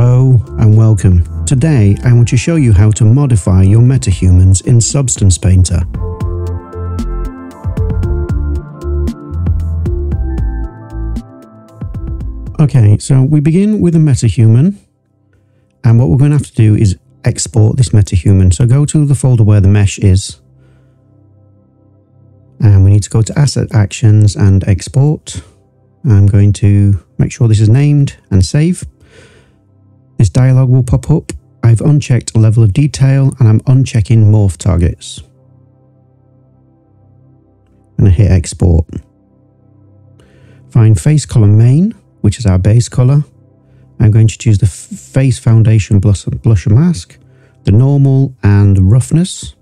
Hello and welcome. Today I want to show you how to modify your metahumans in Substance Painter. Okay, so we begin with a metahuman and what we're going to have to do is export this metahuman. So go to the folder where the mesh is and we need to go to Asset Actions and Export. I'm going to make sure this is named and save. This dialog will pop up. I've unchecked level of detail and I'm unchecking morph targets. And I hit export. Find face color main, which is our base color. I'm going to choose the face foundation blusher mask, the normal and roughness.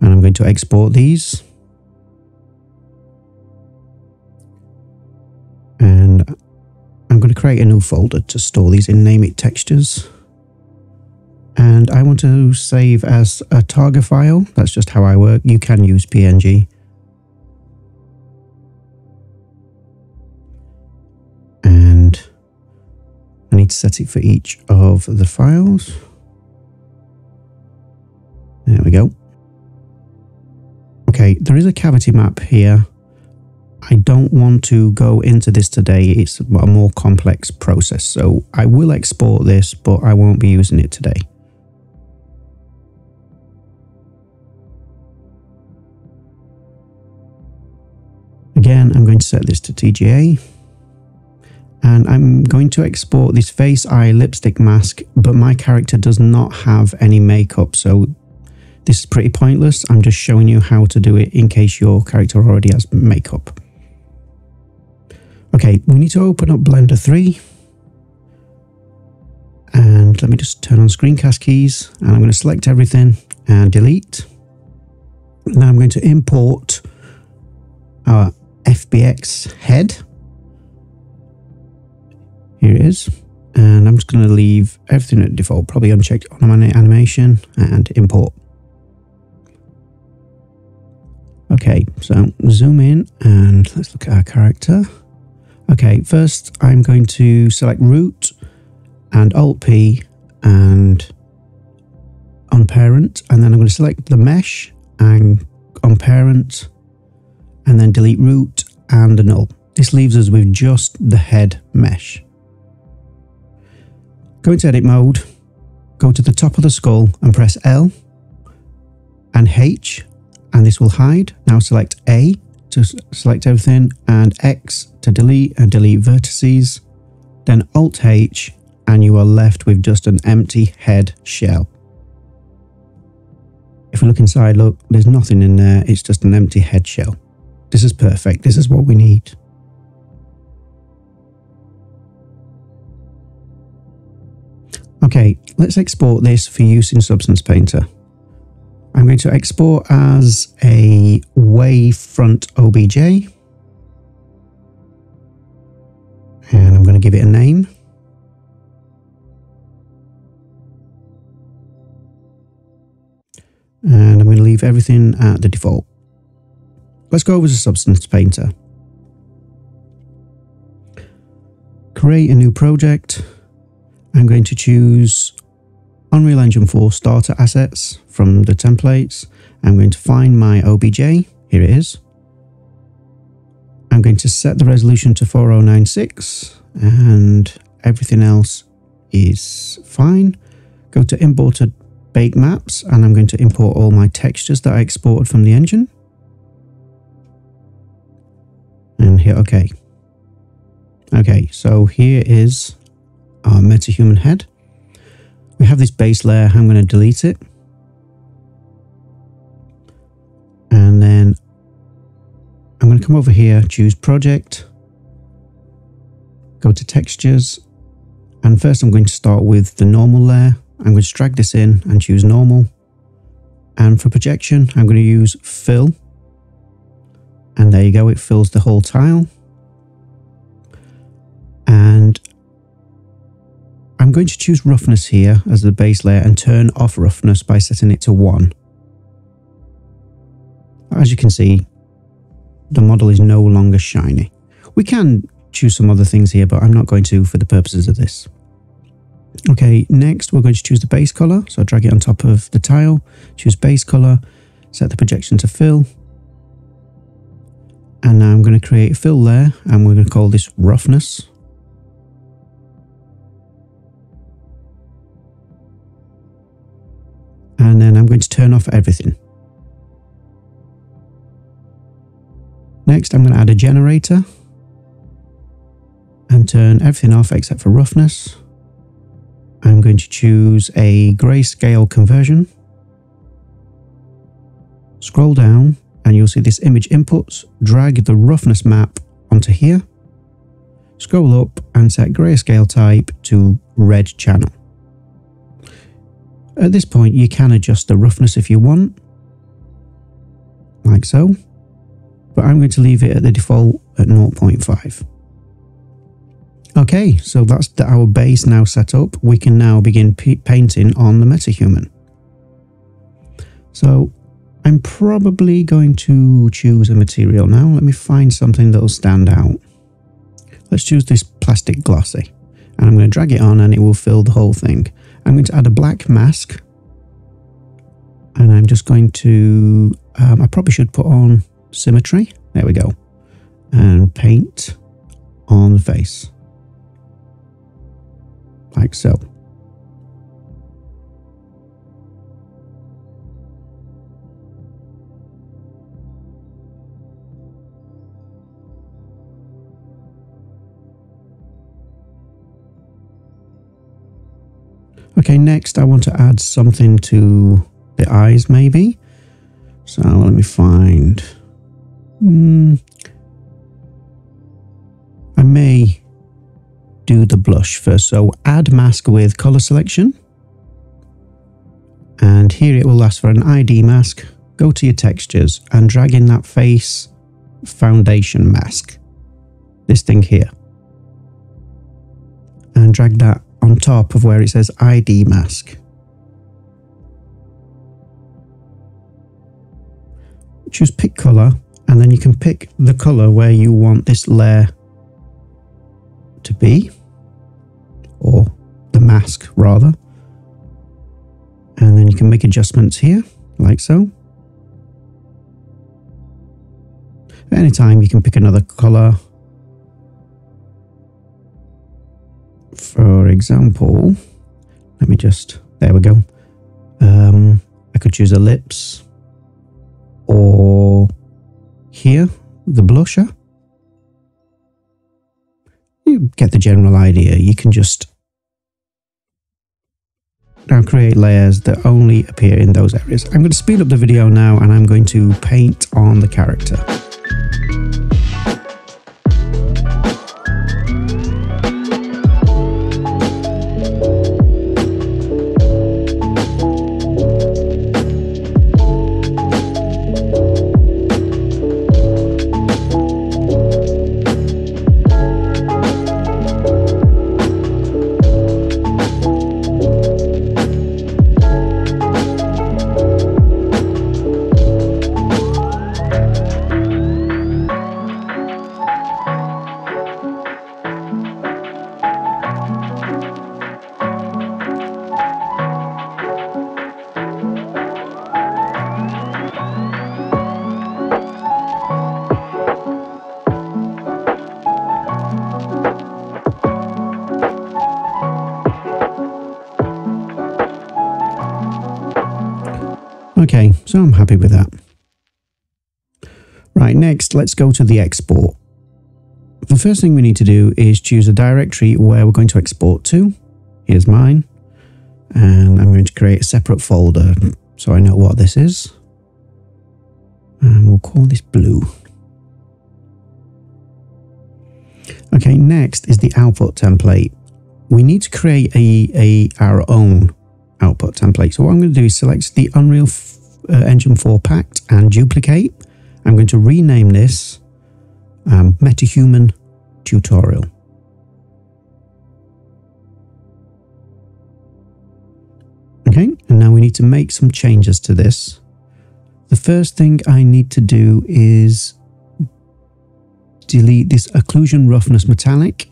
And I'm going to export these. And I'm going to create a new folder to store these in name it textures. And I want to save as a Targa file. That's just how I work. You can use PNG. And I need to set it for each of the files. There we go. Okay, there is a cavity map here I don't want to go into this today. It's a more complex process. So I will export this, but I won't be using it today. Again, I'm going to set this to TGA. And I'm going to export this face eye lipstick mask, but my character does not have any makeup. So this is pretty pointless. I'm just showing you how to do it in case your character already has makeup. Okay, we need to open up Blender 3. And let me just turn on screencast keys. And I'm going to select everything and delete. Now I'm going to import our FBX head. Here it is. And I'm just going to leave everything at default, probably unchecked on my animation and import. Okay, so zoom in and let's look at our character. Okay, first I'm going to select root and Alt P and unparent, and then I'm going to select the mesh and unparent, and then delete root and the null. This leaves us with just the head mesh. Go into edit mode, go to the top of the skull and press L and H, and this will hide. Now select A to select everything and X to delete and delete vertices, then Alt H and you are left with just an empty head shell. If we look inside, look, there's nothing in there. It's just an empty head shell. This is perfect. This is what we need. Okay, let's export this for use in Substance Painter. I'm going to export as a wavefront OBJ. And I'm going to give it a name. And I'm going to leave everything at the default. Let's go over to Substance Painter. Create a new project. I'm going to choose Unreal Engine 4 starter assets from the templates. I'm going to find my OBJ. Here it is. I'm going to set the resolution to 4096 and everything else is fine. Go to imported bake maps and I'm going to import all my textures that I exported from the engine. And hit OK. Okay, so here is our metahuman head. We have this base layer. I'm going to delete it. And then I'm going to come over here, choose project, go to textures. And first I'm going to start with the normal layer. I'm going to drag this in and choose normal. And for projection, I'm going to use fill. And there you go, it fills the whole tile. And I'm going to choose roughness here as the base layer and turn off roughness by setting it to 1. As you can see, the model is no longer shiny. We can choose some other things here, but I'm not going to for the purposes of this. Okay, next we're going to choose the base color. So I drag it on top of the tile, choose base color, set the projection to fill. And now I'm going to create a fill layer and we're going to call this roughness. Turn off everything. Next, I'm going to add a generator and turn everything off except for roughness. I'm going to choose a grayscale conversion. Scroll down and you'll see this image inputs. Drag the roughness map onto here. Scroll up and set grayscale type to red channel. At this point, you can adjust the roughness if you want, like so, but I'm going to leave it at the default at 0.5. Okay, so that's the, our base now set up. We can now begin painting on the metahuman. So I'm probably going to choose a material now. Let me find something that'll stand out. Let's choose this plastic glossy. And I'm going to drag it on and it will fill the whole thing. I'm going to add a black mask. And I'm just going to, um, I probably should put on symmetry. There we go. And paint on the face like so. Okay, next I want to add something to the eyes maybe. So let me find... Mm, I may do the blush first. So add mask with color selection. And here it will ask for an ID mask. Go to your textures and drag in that face foundation mask. This thing here. And drag that on top of where it says ID mask. Choose pick color and then you can pick the color where you want this layer to be, or the mask rather. And then you can make adjustments here, like so. At any time, you can pick another color. For example, let me just, there we go. Um, I could choose a lips or here, the blusher you get the general idea. You can just now create layers that only appear in those areas. I'm going to speed up the video now and I'm going to paint on the character. So I'm happy with that. Right, next, let's go to the export. The first thing we need to do is choose a directory where we're going to export to. Here's mine. And I'm going to create a separate folder so I know what this is. And we'll call this blue. Okay, next is the output template. We need to create a, a our own output template. So what I'm going to do is select the Unreal uh, Engine 4 packed and duplicate. I'm going to rename this um, MetaHuman Tutorial. Okay, and now we need to make some changes to this. The first thing I need to do is delete this occlusion roughness metallic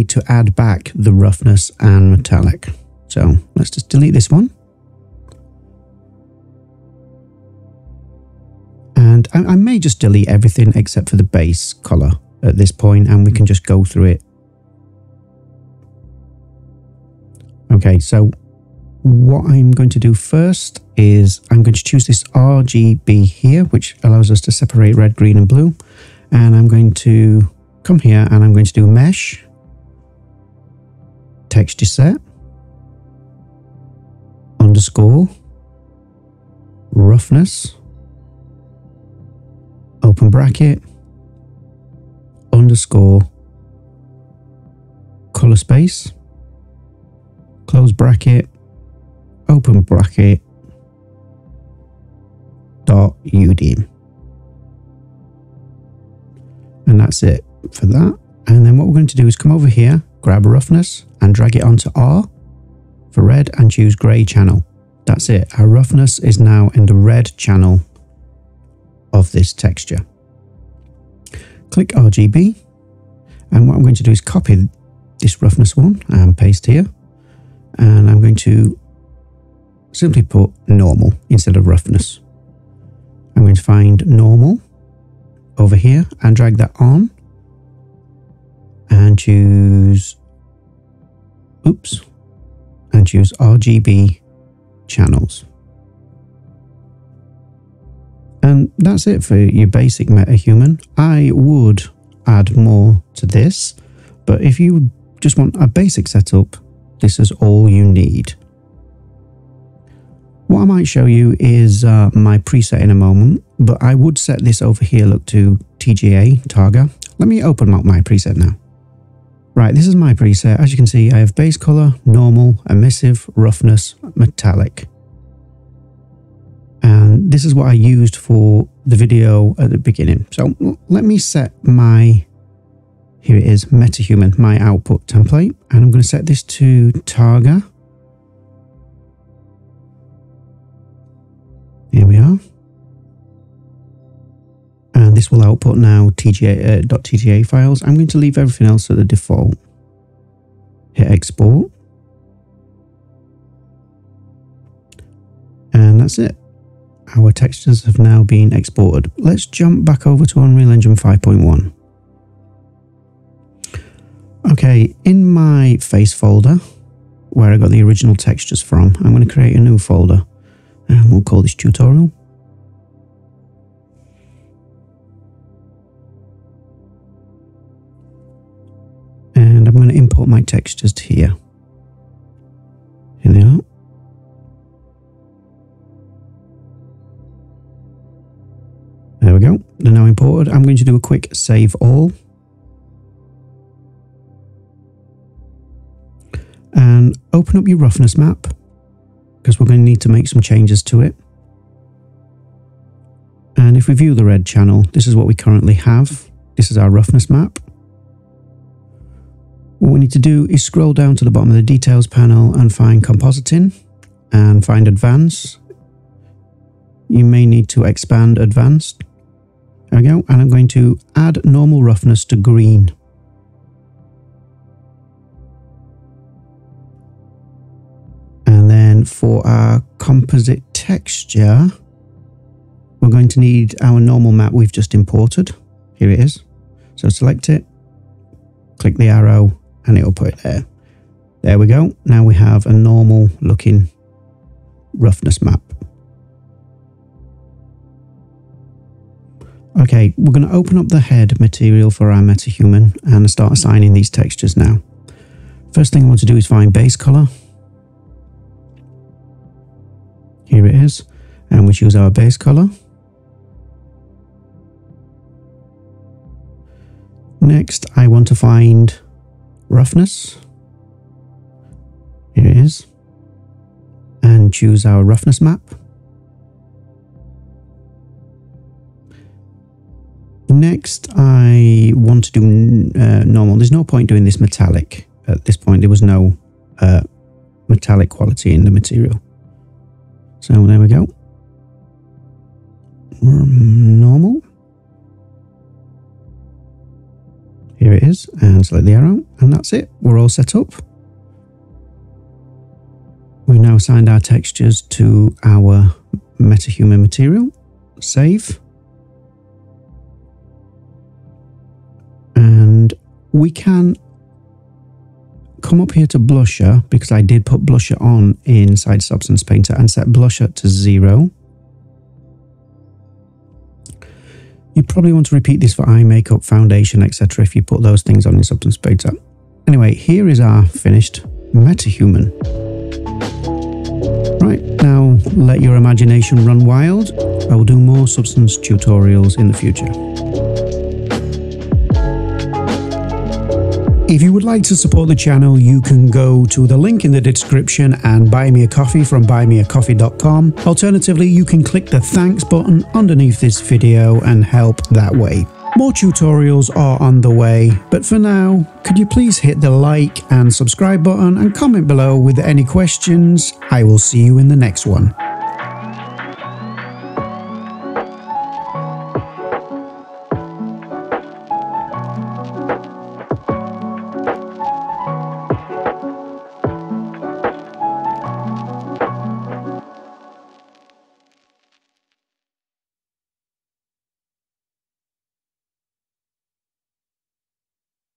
need to add back the roughness and metallic. So let's just delete this one. And I, I may just delete everything except for the base color at this point and we can just go through it. Okay, so what I'm going to do first is I'm going to choose this RGB here, which allows us to separate red, green and blue. And I'm going to come here and I'm going to do mesh, texture set, underscore, roughness, open bracket, underscore, color space, close bracket, open bracket, dot udim. And that's it for that. And then what we're going to do is come over here, grab roughness and drag it onto R for red and choose grey channel. That's it. Our roughness is now in the red channel of this texture. Click RGB. And what I'm going to do is copy this roughness one and paste here. And I'm going to simply put normal instead of roughness. I'm going to find normal over here and drag that on and choose oops and choose RGB channels and that's it for your basic MetaHuman I would add more to this but if you just want a basic setup this is all you need what I might show you is uh, my preset in a moment, but I would set this over here, look to TGA, Targa. Let me open up my preset now. Right, this is my preset. As you can see, I have base color, normal, emissive, roughness, metallic. And this is what I used for the video at the beginning. So let me set my, here it is, MetaHuman, my output template. And I'm going to set this to Targa. Will output now TGA, uh, .tga files. I'm going to leave everything else at the default. Hit export. And that's it. Our textures have now been exported. Let's jump back over to Unreal Engine 5.1. Okay, in my face folder, where I got the original textures from, I'm going to create a new folder and we'll call this tutorial. To my textures here. Here they are. There we go. They're now imported. I'm going to do a quick save all. And open up your roughness map because we're going to need to make some changes to it. And if we view the red channel, this is what we currently have. This is our roughness map. What we need to do is scroll down to the bottom of the details panel and find compositing and find advanced. You may need to expand advanced. There we go. And I'm going to add normal roughness to green. And then for our composite texture, we're going to need our normal map we've just imported. Here it is. So select it, click the arrow, and it'll put it there. There we go. Now we have a normal looking roughness map. Okay, we're going to open up the head material for our MetaHuman and start assigning these textures now. First thing I want to do is find base color. Here it is. And we choose our base color. Next, I want to find roughness. Here it is. And choose our roughness map. Next, I want to do uh, normal. There's no point doing this metallic at this point. There was no uh, metallic quality in the material. So there we go. Normal. It textures and select the arrow and that's it. We're all set up. We've now assigned our textures to our metahuman material. Save. And we can come up here to blusher because I did put blusher on inside Substance Painter and set blusher to zero. You probably want to repeat this for eye makeup, foundation, etc. if you put those things on in Substance Painter. Anyway, here is our finished metahuman. Right, now let your imagination run wild. I will do more Substance tutorials in the future. If you would like to support the channel, you can go to the link in the description and buy me a coffee from buymeacoffee.com. Alternatively, you can click the thanks button underneath this video and help that way. More tutorials are on the way, but for now, could you please hit the like and subscribe button and comment below with any questions? I will see you in the next one.